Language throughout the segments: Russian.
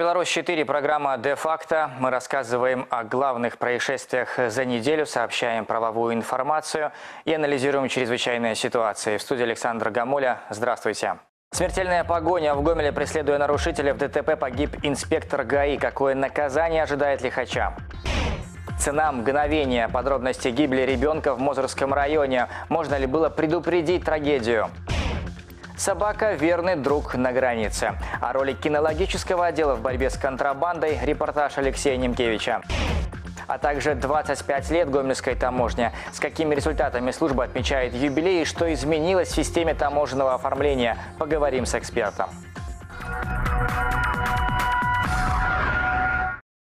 Беларусь-4 программа «Де-факто». Мы рассказываем о главных происшествиях за неделю, сообщаем правовую информацию и анализируем чрезвычайные ситуации. В студии Александр Гамоля. Здравствуйте. Смертельная погоня в Гомеле, преследуя нарушителя в ДТП, погиб инспектор ГАИ. Какое наказание ожидает лихача? Цена мгновения. Подробности гибели ребенка в Мозырском районе. Можно ли было предупредить трагедию? Собака – верный друг на границе. О роли кинологического отдела в борьбе с контрабандой – репортаж Алексея Немкевича. А также 25 лет Гомельской таможни. С какими результатами служба отмечает юбилей и что изменилось в системе таможенного оформления? Поговорим с экспертом.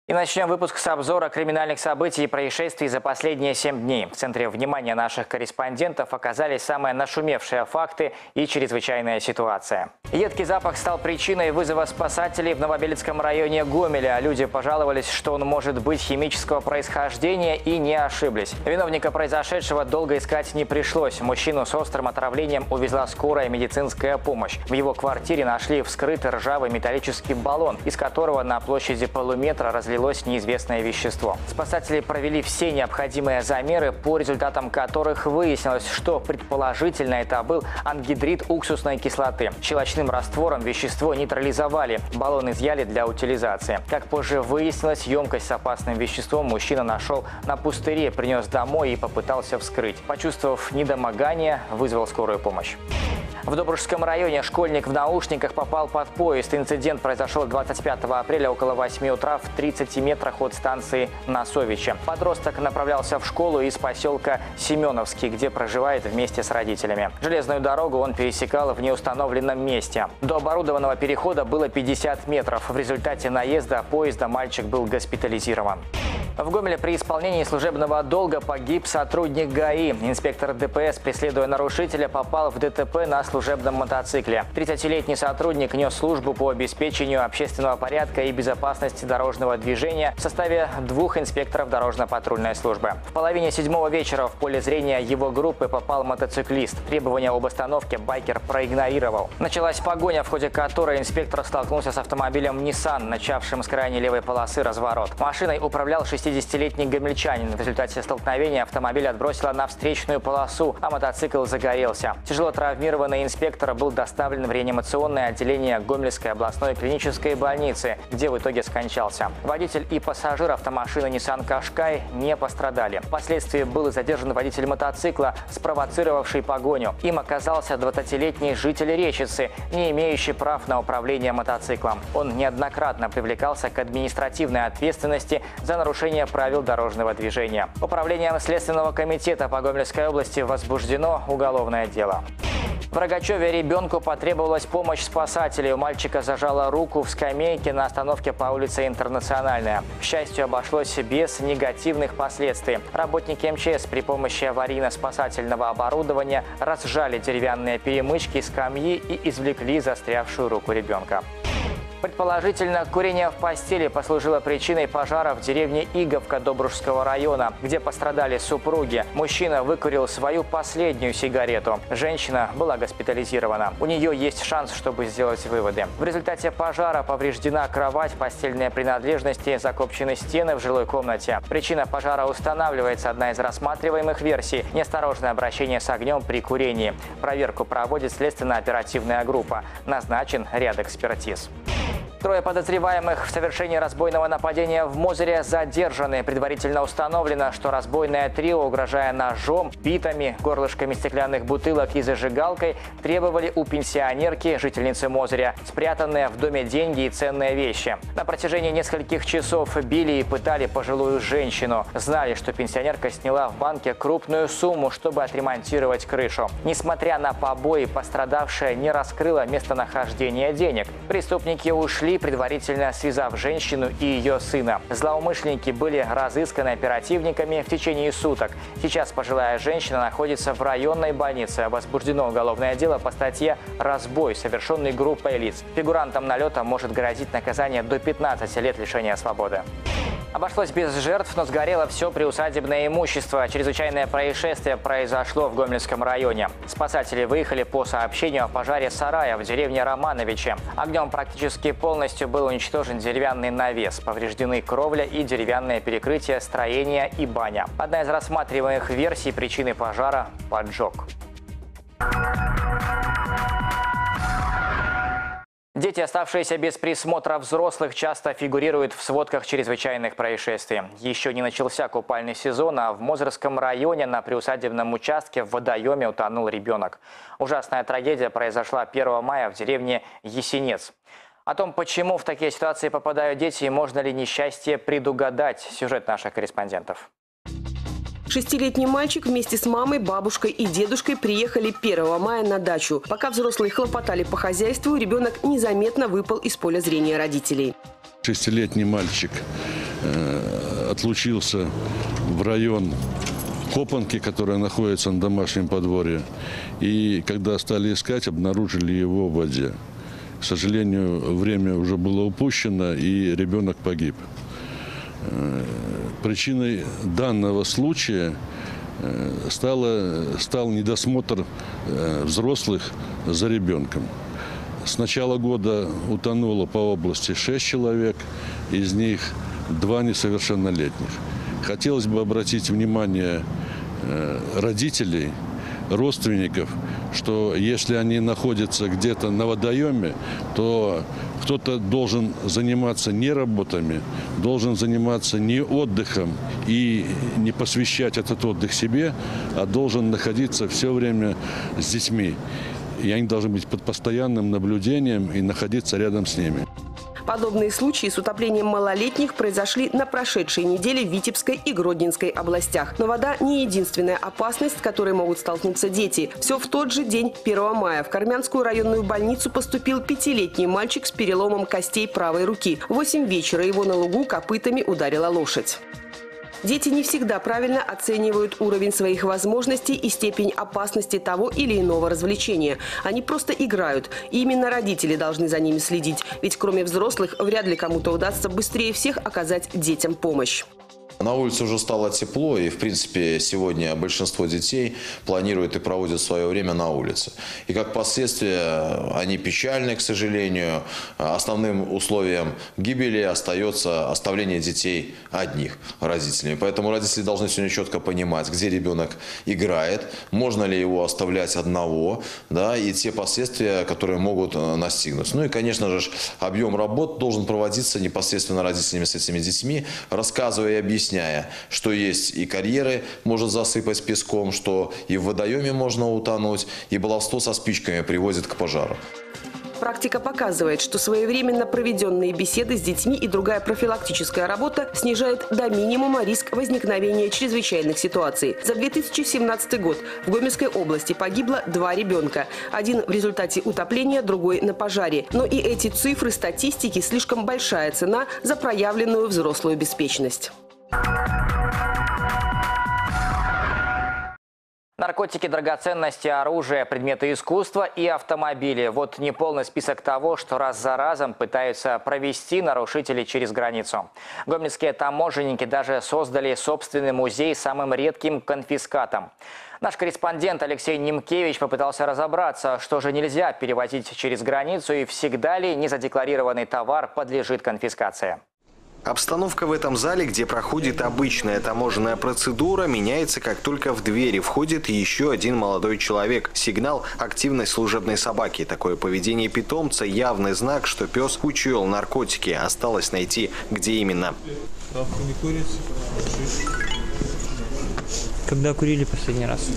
И начнем выпуск с обзора криминальных событий и происшествий за последние семь дней. В центре внимания наших корреспондентов оказались самые нашумевшие факты и чрезвычайная ситуация. Едкий запах стал причиной вызова спасателей в Новобелецком районе Гомеля. Люди пожаловались, что он может быть химического происхождения и не ошиблись. Виновника произошедшего долго искать не пришлось. Мужчину с острым отравлением увезла скорая медицинская помощь. В его квартире нашли вскрытый ржавый металлический баллон, из которого на площади полуметра разлилось разлилось неизвестное вещество. Спасатели провели все необходимые замеры, по результатам которых выяснилось, что предположительно это был ангидрид уксусной кислоты. Щелочным раствором вещество нейтрализовали, баллон изъяли для утилизации. Как позже выяснилось, емкость с опасным веществом мужчина нашел на пустыре, принес домой и попытался вскрыть. Почувствовав недомогание, вызвал скорую помощь. В Добружском районе школьник в наушниках попал под поезд. Инцидент произошел 25 апреля около 8 утра в 30 метрах от станции Носовича. Подросток направлялся в школу из поселка Семеновский, где проживает вместе с родителями. Железную дорогу он пересекал в неустановленном месте. До оборудованного перехода было 50 метров. В результате наезда поезда мальчик был госпитализирован. В Гомеле при исполнении служебного долга погиб сотрудник ГАИ. Инспектор ДПС, преследуя нарушителя, попал в ДТП на служебном мотоцикле. 30-летний сотрудник нес службу по обеспечению общественного порядка и безопасности дорожного движения в составе двух инспекторов дорожно-патрульной службы. В половине седьмого вечера в поле зрения его группы попал мотоциклист. Требования об остановке байкер проигнорировал. Началась погоня, в ходе которой инспектор столкнулся с автомобилем Nissan, начавшим с крайней левой полосы разворот. Машиной управлял 6 60-летний гомельчанин. В результате столкновения автомобиль отбросило на встречную полосу, а мотоцикл загорелся. Тяжело травмированный инспектор был доставлен в реанимационное отделение Гомельской областной клинической больницы, где в итоге скончался. Водитель и пассажир автомашины Nissan Qashqai не пострадали. Впоследствии был задержан водитель мотоцикла, спровоцировавший погоню. Им оказался 20-летний житель Речицы, не имеющий прав на управление мотоциклом. Он неоднократно привлекался к административной ответственности за нарушение правил дорожного движения. Управлением Следственного комитета по Гомельской области возбуждено уголовное дело. В Рогачеве ребенку потребовалась помощь спасателей. У мальчика зажала руку в скамейке на остановке по улице Интернациональная. К счастью, обошлось без негативных последствий. Работники МЧС при помощи аварийно-спасательного оборудования разжали деревянные перемычки, скамьи и извлекли застрявшую руку ребенка. Предположительно, курение в постели послужило причиной пожара в деревне Иговка Добружского района, где пострадали супруги. Мужчина выкурил свою последнюю сигарету. Женщина была госпитализирована. У нее есть шанс, чтобы сделать выводы. В результате пожара повреждена кровать, постельные принадлежности, закопчены стены в жилой комнате. Причина пожара устанавливается одна из рассматриваемых версий – неосторожное обращение с огнем при курении. Проверку проводит следственно-оперативная группа. Назначен ряд экспертиз. Трое подозреваемых в совершении разбойного нападения в Мозере задержаны. Предварительно установлено, что разбойное трио, угрожая ножом, битами, горлышками стеклянных бутылок и зажигалкой, требовали у пенсионерки, жительницы Мозыря, спрятанные в доме деньги и ценные вещи. На протяжении нескольких часов били и пытали пожилую женщину. Знали, что пенсионерка сняла в банке крупную сумму, чтобы отремонтировать крышу. Несмотря на побои, пострадавшая не раскрыла местонахождение денег. Преступники ушли ушли, предварительно связав женщину и ее сына. Злоумышленники были разысканы оперативниками в течение суток. Сейчас пожилая женщина находится в районной больнице. Возбуждено уголовное дело по статье «Разбой», совершенный группой лиц. Фигурантам налета может грозить наказание до 15 лет лишения свободы. Обошлось без жертв, но сгорело все приусадебное имущество. Чрезвычайное происшествие произошло в Гомельском районе. Спасатели выехали по сообщению о пожаре сарая в деревне Романовиче. Огнем практически полностью был уничтожен деревянный навес. Повреждены кровля и деревянное перекрытие, строения и баня. Одна из рассматриваемых версий причины пожара – поджог. Дети, оставшиеся без присмотра взрослых, часто фигурируют в сводках чрезвычайных происшествий. Еще не начался купальный сезон, а в Мозырском районе на приусадебном участке в водоеме утонул ребенок. Ужасная трагедия произошла 1 мая в деревне Есенец. О том, почему в такие ситуации попадают дети и можно ли несчастье предугадать, сюжет наших корреспондентов. Шестилетний мальчик вместе с мамой, бабушкой и дедушкой приехали 1 мая на дачу. Пока взрослые хлопотали по хозяйству, ребенок незаметно выпал из поля зрения родителей. Шестилетний мальчик э, отлучился в район Копанки, которая находится на домашнем подворье. И когда стали искать, обнаружили его в воде. К сожалению, время уже было упущено, и ребенок погиб. Э, причиной данного случая э, стало, стал недосмотр э, взрослых за ребенком. С начала года утонуло по области 6 человек, из них два несовершеннолетних. Хотелось бы обратить внимание родителей – родственников, что если они находятся где-то на водоеме, то кто-то должен заниматься не работами, должен заниматься не отдыхом и не посвящать этот отдых себе, а должен находиться все время с детьми. И они должны быть под постоянным наблюдением и находиться рядом с ними. Подобные случаи с утоплением малолетних произошли на прошедшей неделе в Витебской и Гродненской областях. Но вода не единственная опасность, с которой могут столкнуться дети. Все в тот же день, 1 мая, в Кармянскую районную больницу поступил пятилетний мальчик с переломом костей правой руки. В 8 вечера его на лугу копытами ударила лошадь. Дети не всегда правильно оценивают уровень своих возможностей и степень опасности того или иного развлечения. Они просто играют. И именно родители должны за ними следить. Ведь кроме взрослых, вряд ли кому-то удастся быстрее всех оказать детям помощь. На улице уже стало тепло, и, в принципе, сегодня большинство детей планируют и проводят свое время на улице. И, как последствие, они печальны, к сожалению. Основным условием гибели остается оставление детей одних родителями. Поэтому родители должны сегодня четко понимать, где ребенок играет, можно ли его оставлять одного, да, и те последствия, которые могут э, настигнуть. Ну и, конечно же, объем работ должен проводиться непосредственно родителями с этими детьми, рассказывая и объясняя, объясняя, что есть и карьеры может засыпать песком, что и в водоеме можно утонуть, и баловство со спичками приводит к пожару. Практика показывает, что своевременно проведенные беседы с детьми и другая профилактическая работа снижает до минимума риск возникновения чрезвычайных ситуаций. За 2017 год в Гомельской области погибло два ребенка. Один в результате утопления, другой на пожаре. Но и эти цифры статистики слишком большая цена за проявленную взрослую беспечность. Наркотики, драгоценности, оружие, предметы искусства и автомобили. Вот неполный список того, что раз за разом пытаются провести нарушители через границу. Гомельские таможенники даже создали собственный музей с самым редким конфискатом. Наш корреспондент Алексей Немкевич попытался разобраться, что же нельзя перевозить через границу и всегда ли незадекларированный товар подлежит конфискации. Обстановка в этом зале, где проходит обычная таможенная процедура, меняется, как только в двери входит еще один молодой человек. Сигнал активной служебной собаки. Такое поведение питомца – явный знак, что пес учуял наркотики. Осталось найти, где именно. Когда курили последний раз?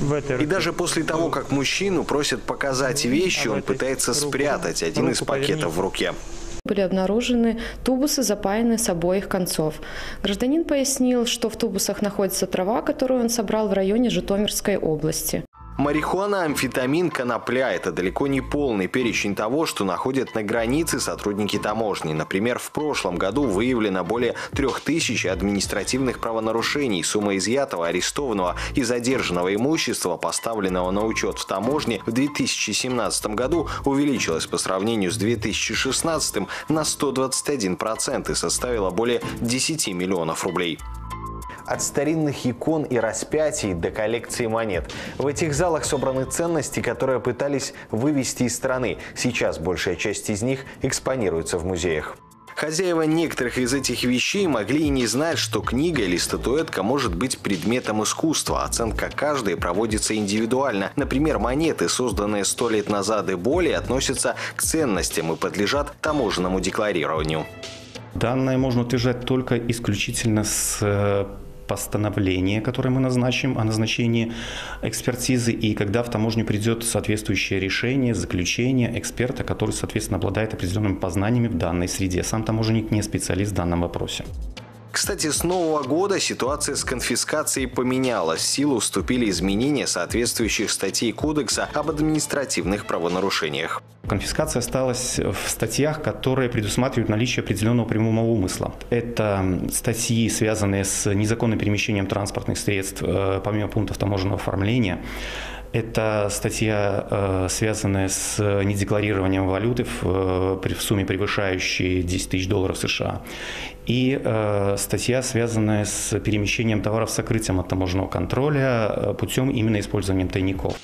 В этой И даже после того, как мужчину просят показать вещи, он пытается спрятать один из пакетов в руке. Были обнаружены тубусы, запаянные с обоих концов. Гражданин пояснил, что в тубусах находится трава, которую он собрал в районе Житомирской области. Марихуана, амфетамин, конопля – это далеко не полный перечень того, что находят на границе сотрудники таможни. Например, в прошлом году выявлено более трех тысяч административных правонарушений. Сумма изъятого, арестованного и задержанного имущества, поставленного на учет в таможне в 2017 году, увеличилась по сравнению с 2016 на 121% и составила более 10 миллионов рублей. От старинных икон и распятий до коллекции монет. В этих залах собраны ценности, которые пытались вывести из страны. Сейчас большая часть из них экспонируется в музеях. Хозяева некоторых из этих вещей могли и не знать, что книга или статуэтка может быть предметом искусства. Оценка каждой проводится индивидуально. Например, монеты, созданные сто лет назад и более, относятся к ценностям и подлежат таможенному декларированию. Данное можно утверждать только исключительно с э, постановление, которое мы назначим о назначении экспертизы, и когда в таможню придет соответствующее решение, заключение эксперта, который, соответственно, обладает определенными познаниями в данной среде. Сам таможенник не специалист в данном вопросе. Кстати, с нового года ситуация с конфискацией поменялась. В силу вступили изменения соответствующих статей Кодекса об административных правонарушениях. Конфискация осталась в статьях, которые предусматривают наличие определенного прямого умысла. Это статьи, связанные с незаконным перемещением транспортных средств, э, помимо пунктов таможенного оформления. Это статья, э, связанная с недекларированием валюты в, в сумме превышающей 10 тысяч долларов США. И э, статья, связанная с перемещением товаров с сокрытием от таможенного контроля путем именно использования тайников.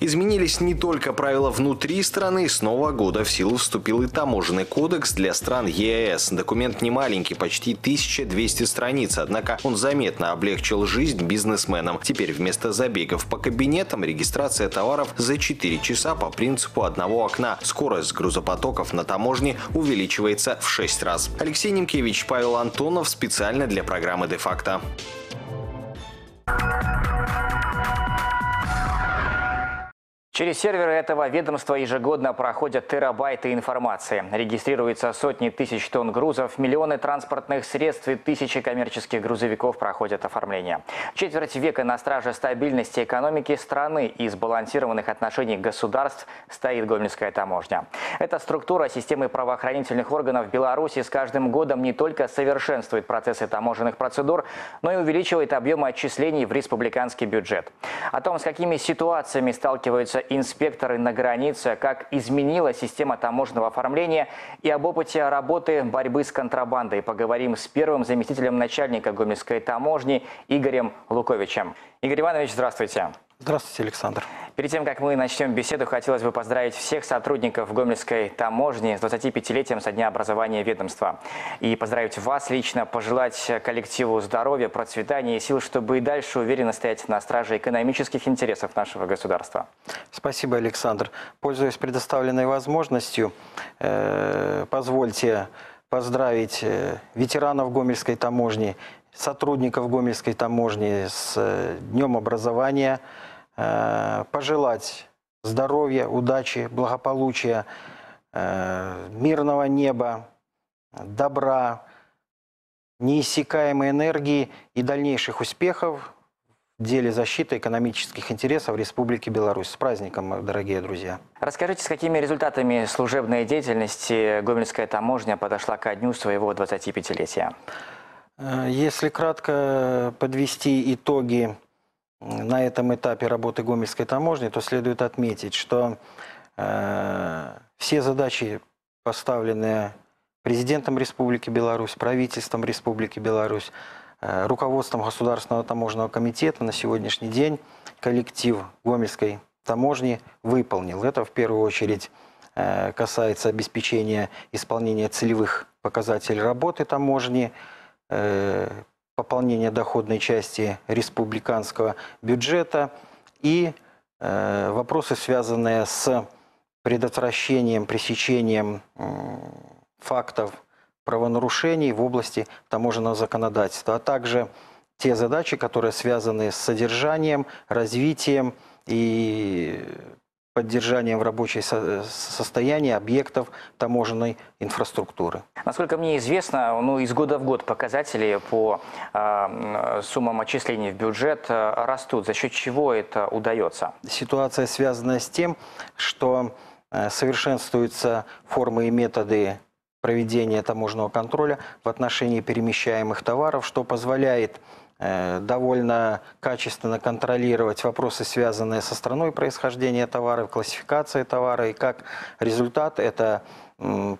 Изменились не только правила внутри страны, с нового года в силу вступил и таможенный кодекс для стран ЕС. Документ не маленький, почти 1200 страниц, однако он заметно облегчил жизнь бизнесменам. Теперь вместо забегов по кабинетам регистрация товаров за 4 часа по принципу одного окна. Скорость грузопотоков на таможне увеличивается в 6 раз. Алексей Немкевич, Павел Антонов специально для программы «Де-факто». Через серверы этого ведомства ежегодно проходят терабайты информации. Регистрируются сотни тысяч тонн грузов, миллионы транспортных средств и тысячи коммерческих грузовиков проходят оформление. Четверть века на страже стабильности экономики страны и сбалансированных отношений государств стоит Гомельская таможня. Эта структура системы правоохранительных органов Беларуси с каждым годом не только совершенствует процессы таможенных процедур, но и увеличивает объемы отчислений в республиканский бюджет. О том, с какими ситуациями сталкиваются инспекторы на границе, как изменила система таможенного оформления и об опыте работы борьбы с контрабандой. Поговорим с первым заместителем начальника Гомельской таможни Игорем Луковичем. Игорь Иванович, здравствуйте. Здравствуйте, Александр. Перед тем, как мы начнем беседу, хотелось бы поздравить всех сотрудников Гомельской таможни с 25-летием со дня образования ведомства. И поздравить вас лично, пожелать коллективу здоровья, процветания и сил, чтобы и дальше уверенно стоять на страже экономических интересов нашего государства. Спасибо, Александр. Пользуясь предоставленной возможностью, э, позвольте поздравить э, ветеранов Гомельской таможни, сотрудников Гомельской таможни с э, Днем образования – Э, пожелать здоровья, удачи, благополучия, э, мирного неба, добра, неиссякаемой энергии и дальнейших успехов в деле защиты экономических интересов Республики Беларусь. С праздником, дорогие друзья! Расскажите, с какими результатами служебной деятельности Гомельская таможня подошла ко дню своего 25-летия? Э, если кратко подвести итоги на этом этапе работы Гомельской таможни, то следует отметить, что э, все задачи, поставленные президентом Республики Беларусь, правительством Республики Беларусь, э, руководством Государственного таможенного комитета на сегодняшний день коллектив Гомельской таможни выполнил. Это в первую очередь касается обеспечения исполнения целевых показателей работы таможни, пополнения доходной части республиканского бюджета и э, вопросы, связанные с предотвращением, пресечением э, фактов правонарушений в области таможенного законодательства, а также те задачи, которые связаны с содержанием, развитием и поддержанием в рабочем со- состоянии объектов таможенной инфраструктуры. Насколько мне известно, ну, из года в год показатели по э, суммам отчислений в бюджет э, растут. За счет чего это удается? Ситуация связана с тем, что э, совершенствуются формы и методы проведения таможенного контроля в отношении перемещаемых товаров, что позволяет э, довольно качественно контролировать вопросы, связанные со страной происхождения товара, классификацией товара. И как результат это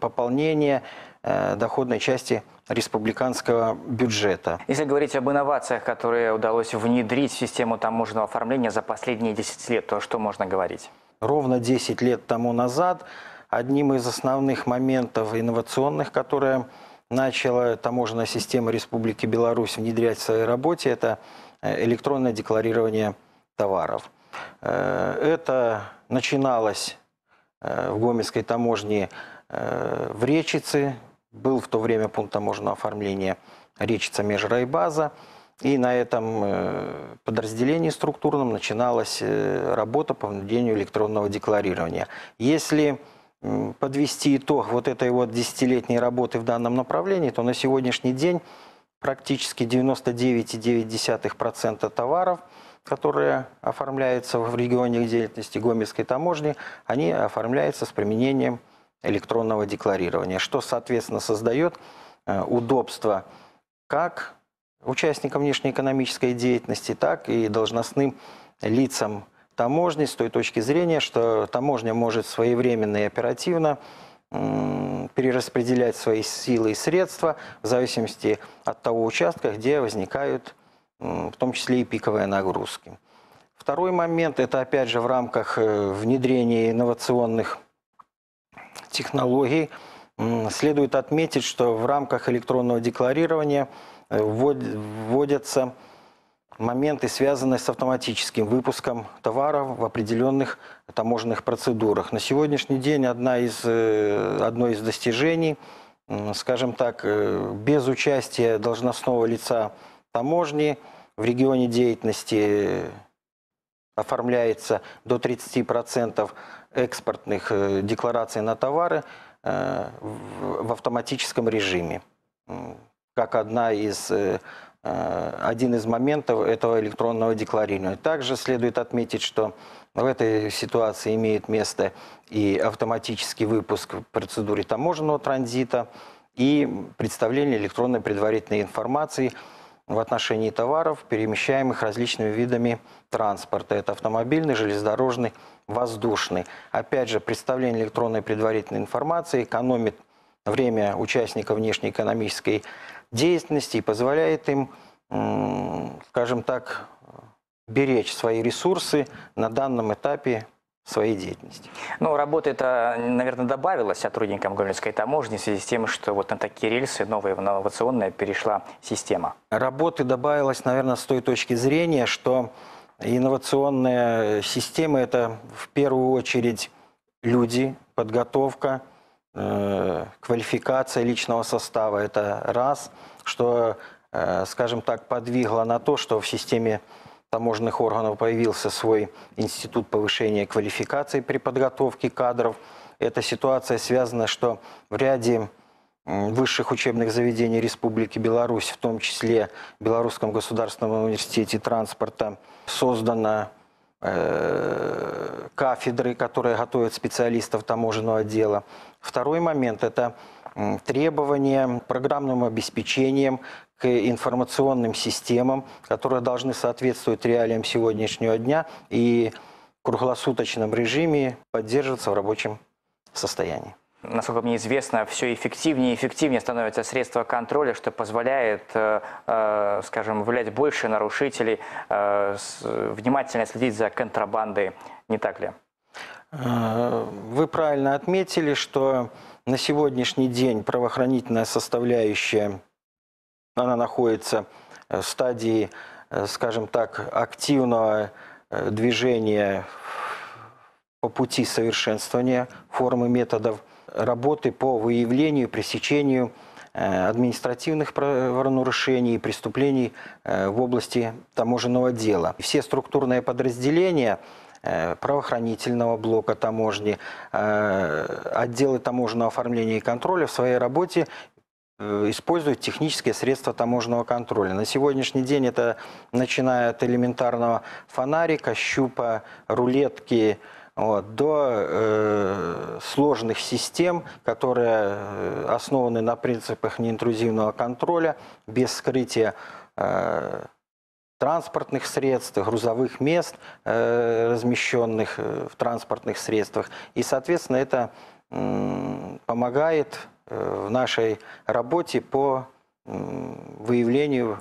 пополнение э, доходной части республиканского бюджета. Если говорить об инновациях, которые удалось внедрить в систему таможенного оформления за последние 10 лет, то что можно говорить? Ровно 10 лет тому назад одним из основных моментов инновационных, которые начала таможенная система Республики Беларусь внедрять в своей работе, это э, электронное декларирование товаров. Э, Это начиналось э, в Гомельской таможне в Речице, был в то время пункт таможенного оформления Речица Межрайбаза, и на этом подразделении структурном начиналась работа по внедрению электронного декларирования. Если подвести итог вот этой вот десятилетней работы в данном направлении, то на сегодняшний день практически 99,9% товаров, которые оформляются в регионе деятельности Гомельской таможни, они оформляются с применением электронного декларирования, что, соответственно, создает э, удобство как участникам внешнеэкономической деятельности, так и должностным лицам таможни с той точки зрения, что таможня может своевременно и оперативно перераспределять свои силы и средства в зависимости от того участка, где возникают в том числе и пиковые нагрузки. Второй момент – это опять же в рамках э, внедрения инновационных технологий. Следует отметить, что в рамках электронного декларирования э, ввод- вводятся моменты, связанные с автоматическим выпуском товаров в определенных таможенных процедурах. На сегодняшний день одна из, э, одно из достижений, скажем так, э, без участия должностного лица таможни в регионе деятельности оформляется до 30% экспортных э, деклараций на товары в автоматическом режиме. Как одна из, один из моментов этого электронного декларирования. Также следует отметить, что в этой ситуации имеет место и автоматический выпуск в процедуре таможенного транзита, и представление электронной предварительной информации в отношении товаров, перемещаемых различными видами транспорта. Это автомобильный, железнодорожный, воздушный. Опять же, представление электронной предварительной информации экономит время участников внешнеэкономической деятельности и позволяет им, скажем так, беречь свои ресурсы на данном этапе своей деятельности. Ну, работа это, наверное, добавилась сотрудникам Гомельской таможни в связи с тем, что вот на такие рельсы новая инновационная перешла система. Работы добавилось, наверное, с той точки зрения, что инновационная система – это в первую очередь люди, подготовка, квалификация личного состава. Это раз, что, э, скажем так, подвигло на то, что в системе таможенных органов появился свой институт повышения квалификации при подготовке кадров. Эта ситуация связана, что в ряде высших учебных заведений Республики Беларусь, в том числе Белорусском государственном университете транспорта, создано э, кафедры, которые готовят специалистов таможенного отдела. Второй момент – это требования программным обеспечением к информационным системам, которые должны соответствовать реалиям сегодняшнего дня и в круглосуточном режиме поддерживаться в рабочем состоянии. Насколько мне известно, все эффективнее и эффективнее становятся средства контроля, что позволяет, э, э, скажем, выявлять больше нарушителей, э, внимательно следить за контрабандой, не так ли? Вы правильно отметили, что на сегодняшний день правоохранительная составляющая, она находится в стадии, скажем так, активного движения по пути совершенствования формы методов работы по выявлению пресечению э, административных правонарушений и преступлений э, в области таможенного дела. Все структурные подразделения э, правоохранительного блока таможни, отделы таможенного оформления и контроля в своей работе используют технические средства таможенного контроля. На сегодняшний день это начиная от элементарного фонарика, щупа, рулетки, вот, до э, сложных систем, которые основаны на принципах неинтрузивного контроля, без скрытия э, транспортных средств, грузовых мест, э, размещенных э, в транспортных средствах. И, соответственно, это помогает э, в нашей работе по выявлению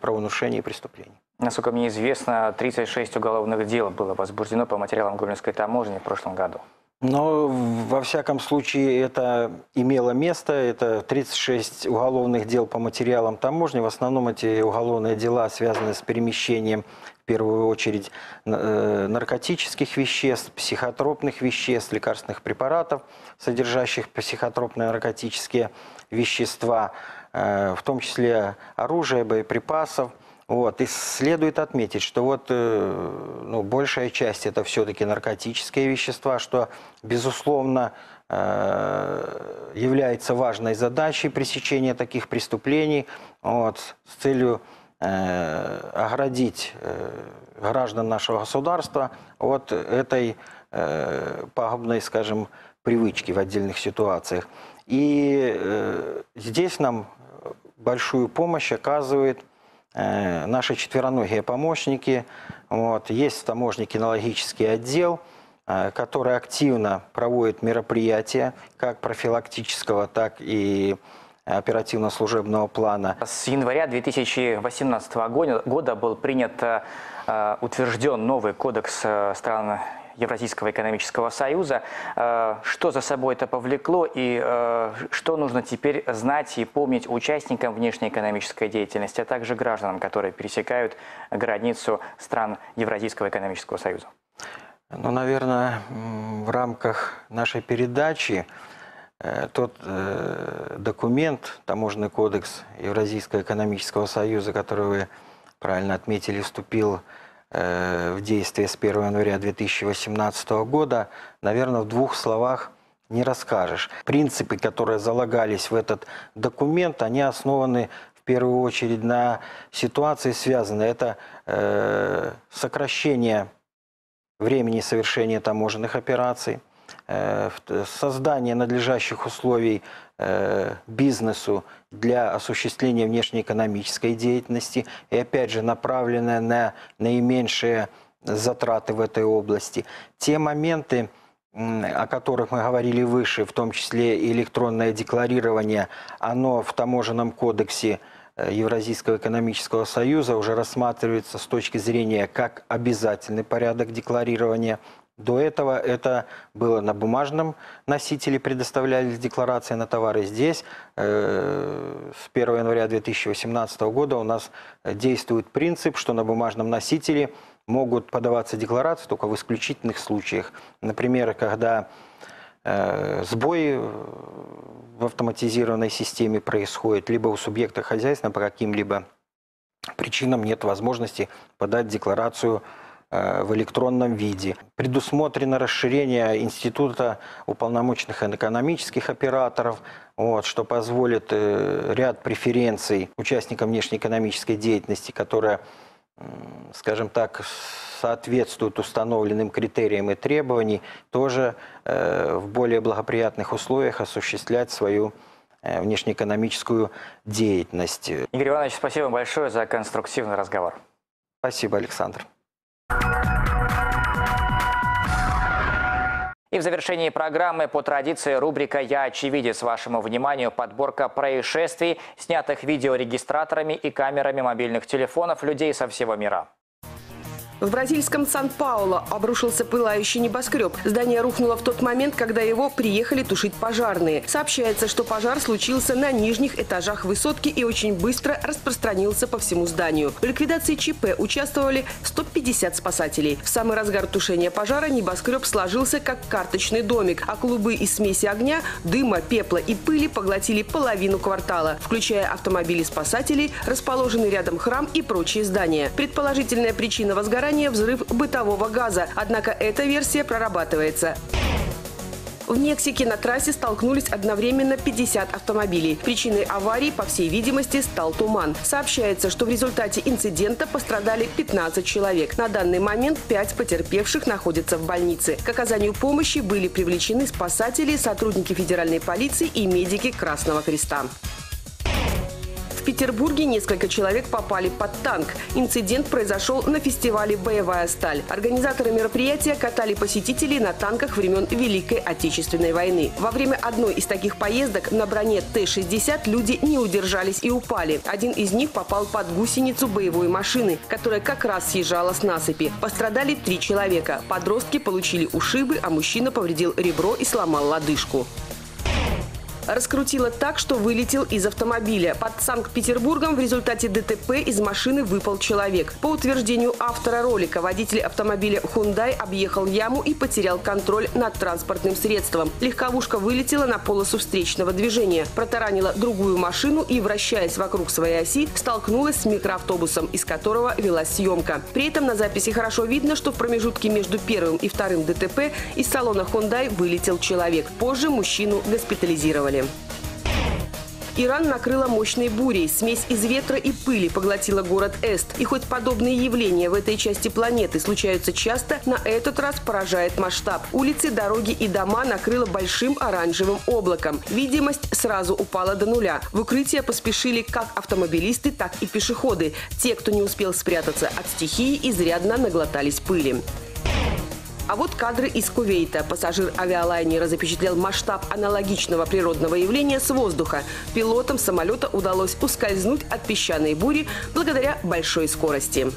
правонарушений и преступлений. Насколько мне известно, 36 уголовных дел было возбуждено по материалам Гомельской таможни в прошлом году. Но, во всяком случае, это имело место. Это 36 уголовных дел по материалам таможни. В основном эти уголовные дела связаны с перемещением, в первую очередь, э, наркотических веществ, психотропных веществ, лекарственных препаратов, содержащих психотропные наркотические вещества, э, в том числе оружия, боеприпасов – вот. И следует отметить, что вот, э, ну, большая часть это все-таки наркотические вещества, что, безусловно, э, является важной задачей пресечения таких преступлений вот, с целью э, оградить граждан нашего государства от этой пагубной, скажем, привычки в отдельных ситуациях. И здесь нам большую помощь оказывает Э, наши четвероногие помощники. Вот. Есть в таможне кинологический отдел, э, который активно проводит мероприятия, как профилактического, так и оперативно-служебного плана. С января 2018 года был принят, э, утвержден новый кодекс стран Евразийского экономического союза. Э, что за собой это повлекло и э, что нужно теперь знать и помнить участникам внешнеэкономической деятельности, а также гражданам, которые пересекают границу стран Евразийского экономического союза? Ну, наверное, в рамках нашей передачи э, тот документ, таможенный кодекс Евразийского экономического союза, который вы правильно отметили, вступил Э, в действие с 1 января 2018 года, наверное, в двух словах не расскажешь. Принципы, которые залагались в этот документ, они основаны в первую очередь на ситуации, связанной. Это э, сокращение времени совершения таможенных операций, э, создание надлежащих условий э, бизнесу для осуществления внешнеэкономической деятельности и опять же направленная на наименьшие затраты в этой области. Те моменты, о которых мы говорили выше, в том числе электронное декларирование, оно в таможенном кодексе э, Евразийского экономического союза уже рассматривается с точки зрения как обязательный порядок декларирования – до этого это было на бумажном носителе, предоставлялись декларации на товары. Здесь э, с 1 января 2018 года у нас действует принцип, что на бумажном носителе могут подаваться декларации только в исключительных случаях. Например, когда э, сбой в автоматизированной системе происходит, либо у субъекта хозяйства по каким-либо причинам нет возможности подать декларацию в электронном виде. Предусмотрено расширение института уполномоченных экономических операторов, вот, что позволит э, ряд преференций участникам внешнеэкономической деятельности, которые, скажем так, соответствуют установленным критериям и требованиям, тоже э, в более благоприятных условиях осуществлять свою внешнеэкономическую деятельность. Игорь Иванович, спасибо большое за конструктивный разговор. Спасибо, Александр. И в завершении программы по традиции рубрика «Я очевидец». Вашему вниманию подборка происшествий, снятых видеорегистраторами и камерами мобильных телефонов людей со всего мира. В бразильском Сан-Пауло обрушился пылающий небоскреб. Здание рухнуло в тот момент, когда его приехали тушить пожарные. Сообщается, что пожар случился на нижних этажах высотки и очень быстро распространился по всему зданию. В ликвидации ЧП участвовали 150 спасателей. В самый разгар тушения пожара небоскреб сложился как карточный домик, а клубы из смеси огня, дыма, пепла и пыли поглотили половину квартала, включая автомобили спасателей, расположенный рядом храм и прочие здания. Предположительная причина возгорания возгорания взрыв бытового газа. Однако эта версия прорабатывается. В Мексике на трассе столкнулись одновременно 50 автомобилей. Причиной аварии, по всей видимости, стал туман. Сообщается, что в результате инцидента пострадали 15 человек. На данный момент 5 потерпевших находятся в больнице. К оказанию помощи были привлечены спасатели, сотрудники федеральной полиции и медики Красного Креста. Петербурге несколько человек попали под танк. Инцидент произошел на фестивале «Боевая сталь». Организаторы мероприятия катали посетителей на танках времен Великой Отечественной войны. Во время одной из таких поездок на броне Т-60 люди не удержались и упали. Один из них попал под гусеницу боевой машины, которая как раз съезжала с насыпи. Пострадали три человека. Подростки получили ушибы, а мужчина повредил ребро и сломал лодыжку раскрутило так, что вылетел из автомобиля. Под Санкт-Петербургом в результате ДТП из машины выпал человек. По утверждению автора ролика, водитель автомобиля Hyundai объехал яму и потерял контроль над транспортным средством. Легковушка вылетела на полосу встречного движения, протаранила другую машину и, вращаясь вокруг своей оси, столкнулась с микроавтобусом, из которого велась съемка. При этом на записи хорошо видно, что в промежутке между первым и вторым ДТП из салона Hyundai вылетел человек. Позже мужчину госпитализировали. Иран накрыла мощной бурей. Смесь из ветра и пыли поглотила город Эст. И хоть подобные явления в этой части планеты случаются часто, на этот раз поражает масштаб. Улицы, дороги и дома накрыло большим оранжевым облаком. Видимость сразу упала до нуля. В укрытие поспешили как автомобилисты, так и пешеходы. Те, кто не успел спрятаться от стихии, изрядно наглотались пыли. А вот кадры из Кувейта. Пассажир авиалайнера запечатлел масштаб аналогичного природного явления с воздуха. Пилотам самолета удалось ускользнуть от песчаной бури благодаря большой скорости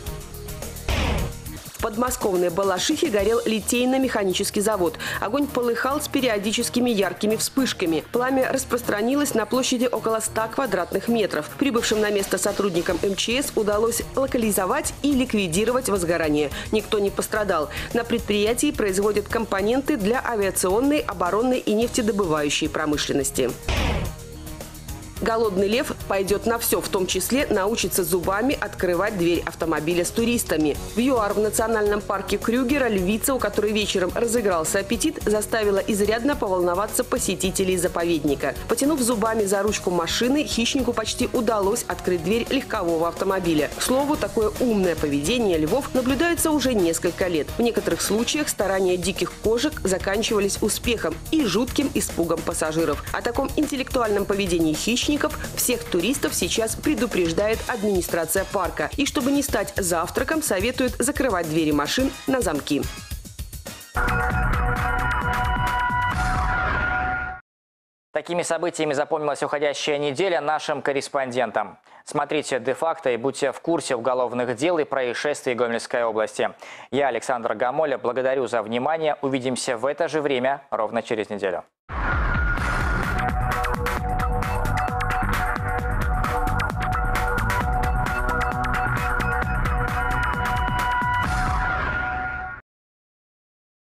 подмосковной Балашихе горел литейно-механический завод. Огонь полыхал с периодическими яркими вспышками. Пламя распространилось на площади около 100 квадратных метров. Прибывшим на место сотрудникам МЧС удалось локализовать и ликвидировать возгорание. Никто не пострадал. На предприятии производят компоненты для авиационной, оборонной и нефтедобывающей промышленности. Голодный лев пойдет на все, в том числе научится зубами открывать дверь автомобиля с туристами. В ЮАР в национальном парке Крюгера львица, у которой вечером разыгрался аппетит, заставила изрядно поволноваться посетителей заповедника. Потянув зубами за ручку машины, хищнику почти удалось открыть дверь легкового автомобиля. К слову, такое умное поведение львов наблюдается уже несколько лет. В некоторых случаях старания диких кошек заканчивались успехом и жутким испугом пассажиров. О таком интеллектуальном поведении хищника хищников всех туристов сейчас предупреждает администрация парка. И чтобы не стать завтраком, советуют закрывать двери машин на замки. Такими событиями запомнилась уходящая неделя нашим корреспондентам. Смотрите де-факто и будьте в курсе уголовных дел и происшествий Гомельской области. Я, Александр Гамоля, благодарю за внимание. Увидимся в это же время ровно через неделю.